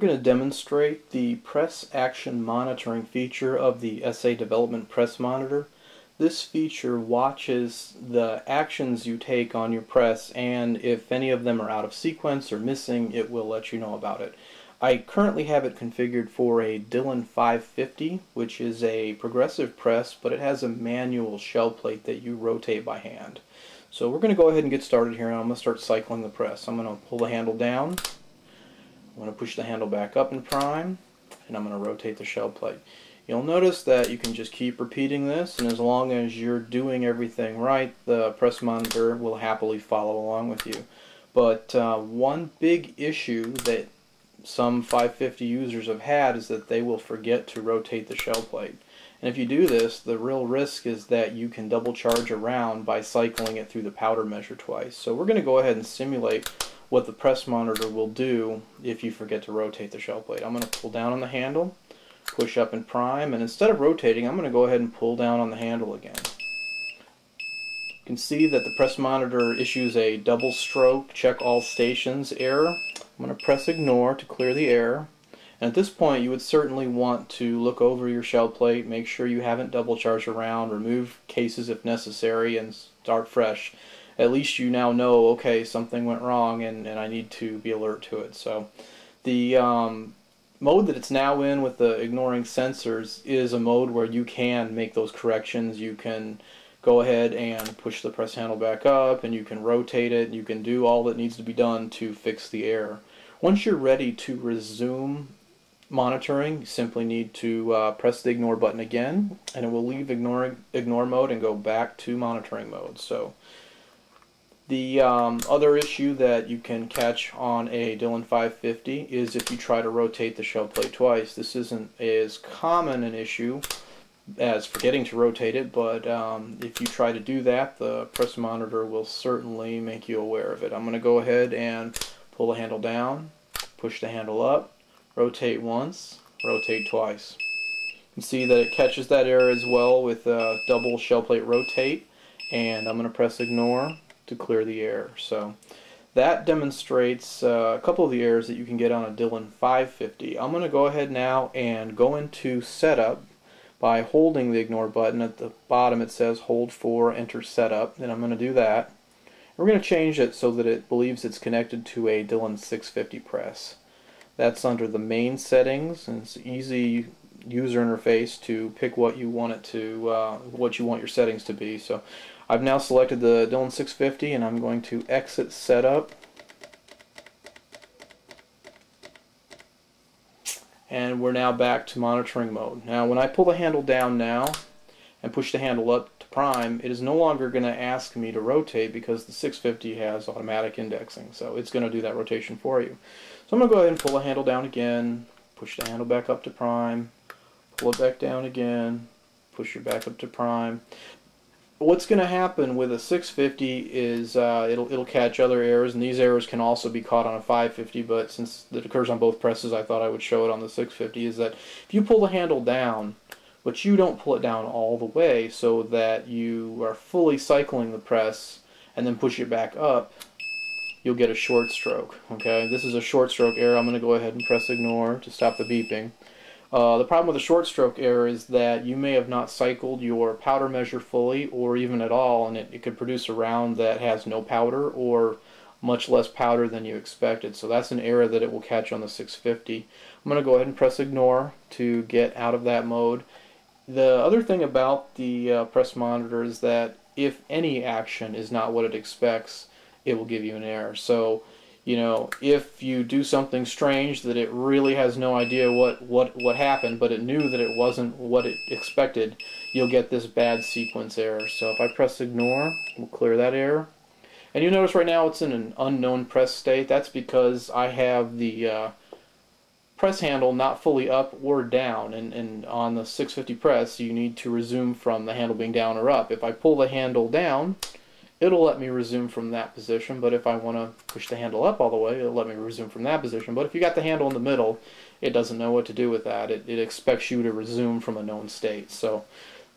going to demonstrate the press action monitoring feature of the SA Development Press Monitor. This feature watches the actions you take on your press and if any of them are out of sequence or missing it will let you know about it. I currently have it configured for a Dillon 550 which is a progressive press but it has a manual shell plate that you rotate by hand. So we're going to go ahead and get started here and I'm going to start cycling the press. I'm going to pull the handle down I'm going to push the handle back up in prime and I'm going to rotate the shell plate. You'll notice that you can just keep repeating this and as long as you're doing everything right the press monitor will happily follow along with you. But uh, one big issue that some 550 users have had is that they will forget to rotate the shell plate. And if you do this, the real risk is that you can double charge around by cycling it through the powder measure twice. So we're going to go ahead and simulate what the press monitor will do if you forget to rotate the shell plate. I'm going to pull down on the handle, push up and prime, and instead of rotating, I'm going to go ahead and pull down on the handle again. You can see that the press monitor issues a double stroke check all stations error. I'm going to press ignore to clear the error. And at this point you would certainly want to look over your shell plate, make sure you haven't double charged around, remove cases if necessary, and start fresh at least you now know, okay, something went wrong and, and I need to be alert to it. So the um, mode that it's now in with the ignoring sensors is a mode where you can make those corrections. You can go ahead and push the press handle back up and you can rotate it. You can do all that needs to be done to fix the error. Once you're ready to resume monitoring, you simply need to uh, press the ignore button again and it will leave ignore, ignore mode and go back to monitoring mode. So the um, other issue that you can catch on a Dillon 550 is if you try to rotate the shell plate twice. This isn't as common an issue as forgetting to rotate it, but um, if you try to do that, the press monitor will certainly make you aware of it. I'm going to go ahead and pull the handle down, push the handle up, rotate once, rotate twice. You can see that it catches that error as well with a double shell plate rotate, and I'm going to press ignore to clear the air. So that demonstrates uh, a couple of the errors that you can get on a Dillon 550. I'm going to go ahead now and go into setup by holding the ignore button. At the bottom it says hold for enter setup and I'm going to do that. We're going to change it so that it believes it's connected to a Dillon 650 press. That's under the main settings and it's easy user interface to pick what you want it to uh, what you want your settings to be. So I've now selected the Dillon 650 and I'm going to exit setup. And we're now back to monitoring mode. Now when I pull the handle down now and push the handle up to prime, it is no longer going to ask me to rotate because the 650 has automatic indexing. So it's going to do that rotation for you. So I'm going to go ahead and pull the handle down again, push the handle back up to prime, pull it back down again, push it back up to prime what's going to happen with a 650 is uh, it'll it'll catch other errors, and these errors can also be caught on a 550. But since it occurs on both presses, I thought I would show it on the 650. Is that if you pull the handle down, but you don't pull it down all the way, so that you are fully cycling the press and then push it back up, you'll get a short stroke. Okay, this is a short stroke error. I'm going to go ahead and press ignore to stop the beeping. Uh, the problem with a short stroke error is that you may have not cycled your powder measure fully or even at all and it, it could produce a round that has no powder or much less powder than you expected. So that's an error that it will catch on the 650. I'm going to go ahead and press ignore to get out of that mode. The other thing about the uh, press monitor is that if any action is not what it expects, it will give you an error. So you know, if you do something strange that it really has no idea what, what, what happened, but it knew that it wasn't what it expected, you'll get this bad sequence error. So if I press ignore, we'll clear that error. And you notice right now it's in an unknown press state. That's because I have the uh, press handle not fully up or down. And, and on the 650 press, you need to resume from the handle being down or up. If I pull the handle down, it'll let me resume from that position, but if I want to push the handle up all the way, it'll let me resume from that position. But if you got the handle in the middle, it doesn't know what to do with that. It, it expects you to resume from a known state. So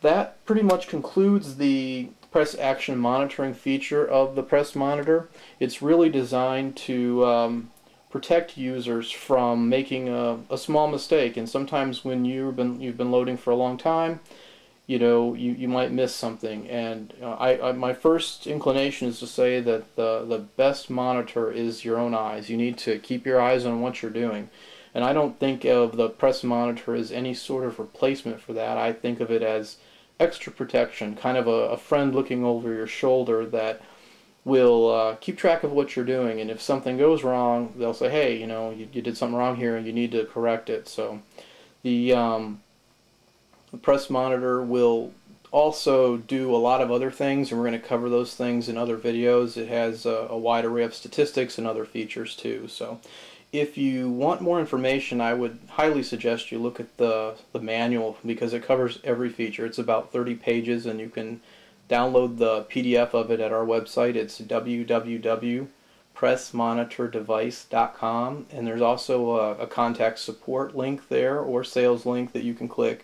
that pretty much concludes the press action monitoring feature of the press monitor. It's really designed to um, protect users from making a, a small mistake. And sometimes when you've been you've been loading for a long time, you know you, you might miss something. And I, I my first inclination is to say that the the best monitor is your own eyes. You need to keep your eyes on what you're doing. And I don't think of the press monitor as any sort of replacement for that. I think of it as extra protection, kind of a, a friend looking over your shoulder that will uh, keep track of what you're doing. And if something goes wrong, they'll say, hey, you know, you, you did something wrong here and you need to correct it. So the, um, the press monitor will also do a lot of other things, and we're going to cover those things in other videos. It has a, a wide array of statistics and other features too. So if you want more information, I would highly suggest you look at the, the manual because it covers every feature. It's about 30 pages and you can download the PDF of it at our website. It's www.pressmonitordevice.com and there's also a, a contact support link there or sales link that you can click